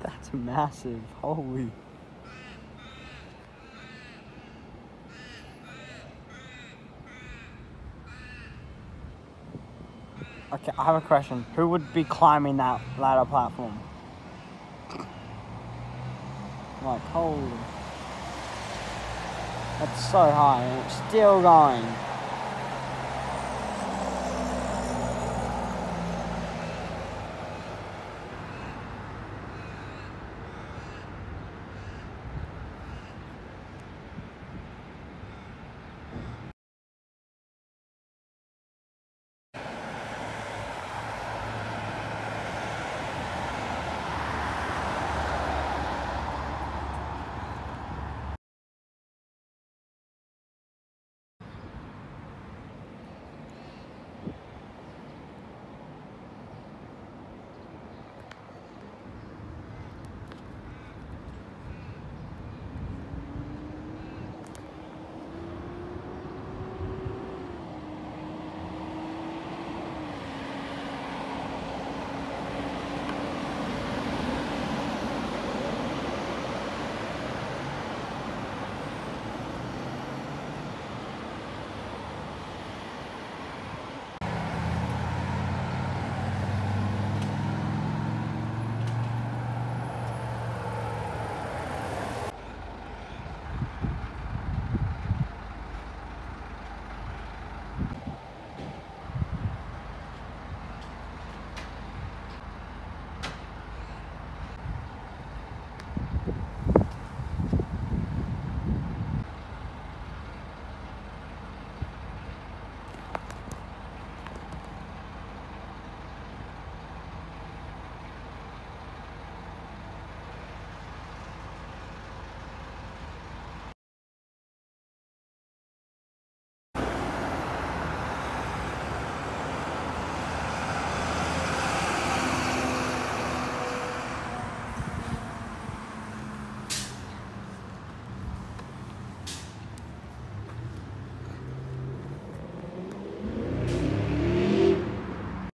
That's massive. Holy. Okay, I have a question. Who would be climbing that ladder platform? Like, holy. That's so high and it's still going.